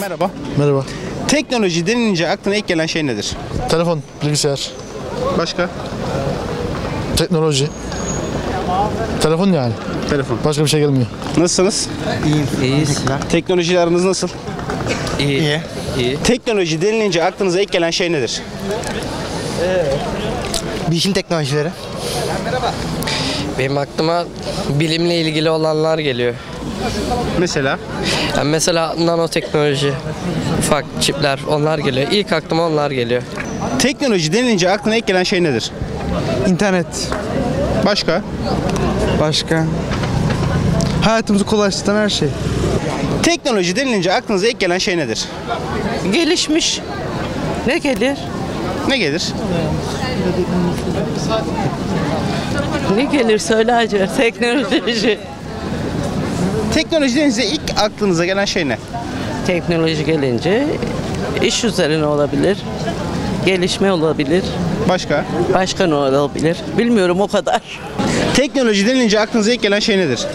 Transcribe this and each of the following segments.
Merhaba. Merhaba. Teknoloji denilince aklına ilk gelen şey nedir? Telefon, bilgisayar, Başka? teknoloji. Telefon yani. Telefon. Başka bir şey gelmiyor. Nasılsınız? İyiyiz. Teknolojiyle aranız nasıl? İyi. İyi. Teknoloji denilince aklınıza ilk gelen şey nedir? Bilişim teknolojileri. Benim aklıma bilimle ilgili olanlar geliyor. Mesela? Yani mesela nanoteknoloji, ufak çipler onlar geliyor. İlk aklıma onlar geliyor. Teknoloji denilince aklına ilk gelen şey nedir? İnternet. Başka? Başka. Hayatımızı kolaylaştıran her şey. Teknoloji denilince aklınıza ilk gelen şey nedir? Gelişmiş. Ne gelir? Ne gelir? Ne gelir söyle Hacer. Teknoloji. Teknoloji denince ilk aklınıza gelen şey ne? Teknoloji gelince iş üzerine olabilir. Gelişme olabilir. Başka? Başka ne olabilir? Bilmiyorum o kadar. Teknoloji denilince aklınıza ilk gelen şey nedir?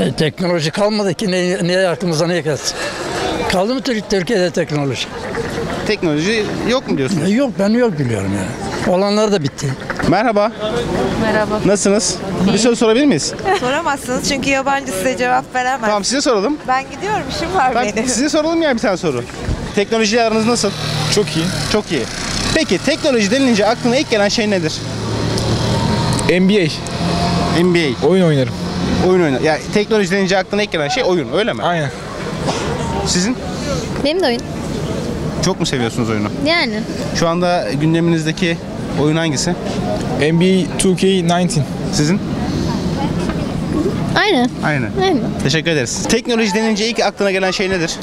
E, Teknoloji kalmadı ki ne, ne aklımıza ne gelsin. Kaldı mı Türk- Türkiye'de teknoloji? Teknoloji yok mu diyorsunuz? Yok ben yok biliyorum yani. Olanlar da bitti. Merhaba. Merhaba. Nasılsınız? Bir soru sorabilir miyiz? Soramazsınız çünkü yabancı size cevap veremez. Tamam size soralım. Ben gidiyorum işim var Tamam, benim. size soralım ya bir tane soru. Teknolojiyle aranız nasıl? Çok iyi. Çok iyi. Peki teknoloji denilince aklına ilk gelen şey nedir? NBA. NBA. Oyun oynarım. Oyun oynar. Yani teknoloji denince aklına ilk gelen şey oyun öyle mi? Aynen. Sizin? Benim de oyun. Çok mu seviyorsunuz oyunu? Yani. Şu anda gündeminizdeki oyun hangisi? NBA 2K19. Sizin? Aynen. Aynen. Aynen. Teşekkür ederiz. Teknoloji denince ilk aklına gelen şey nedir?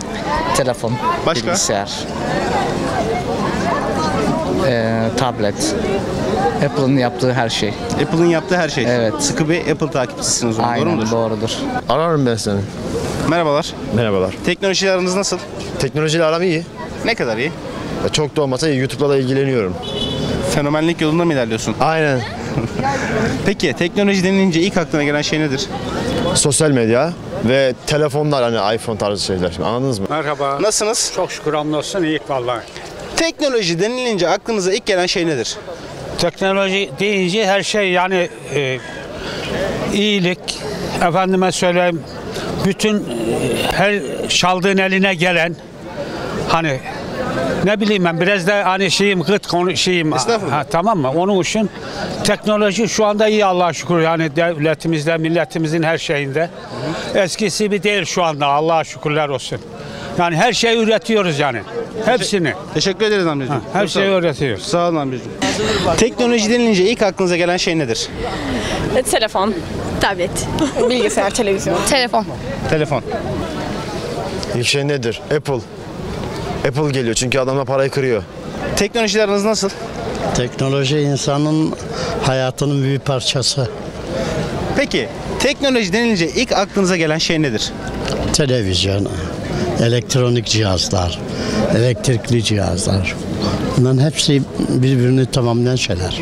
Telefon, Başka? bilgisayar, ee, tablet, Apple'ın yaptığı her şey. Apple'ın yaptığı her şey. Evet. Sıkı bir Apple takipçisiniz o zaman, doğru mudur? doğrudur. Ararım ben seni. Merhabalar. Merhabalar. Teknolojiyle aranız nasıl? Teknolojiyle aram iyi. Ne kadar iyi? Ya Çok da olmasa iyi. YouTube'la da ilgileniyorum. Fenomenlik yolunda mı ilerliyorsun? Aynen. Peki teknoloji denilince ilk aklına gelen şey nedir? Sosyal medya ve telefonlar hani iPhone tarzı şeyler. Anladınız mı? Merhaba. Nasılsınız? Çok şükür hamdolsun iyi vallahi. Teknoloji denilince aklınıza ilk gelen şey nedir? Teknoloji deyince her şey yani e, iyilik, efendime söyleyeyim bütün e, her çaldığın eline gelen hani ne bileyim ben biraz da hani şeyim gıt konu şeyim Estağfurullah. ha, tamam mı? Onun için teknoloji şu anda iyi Allah'a şükür yani devletimizde, milletimizin her şeyinde. Eskisi gibi değil şu anda Allah'a şükürler olsun. Yani her şeyi üretiyoruz yani. Hepsini. Teşekkür ederiz amcacığım. Her Çok sağ şeyi olun. öğretiyoruz. Sağ olun amcacığım. Teknoloji denilince ilk aklınıza gelen şey nedir? Telefon, tablet, bilgisayar, televizyon. Telefon. Telefon. İlk şey nedir? Apple. Apple geliyor çünkü adamla parayı kırıyor. Teknolojiyle aranız nasıl? Teknoloji insanın hayatının bir parçası. Peki teknoloji denilince ilk aklınıza gelen şey nedir? Televizyon, elektronik cihazlar, elektrikli cihazlar. Bunların hepsi birbirini tamamlayan şeyler.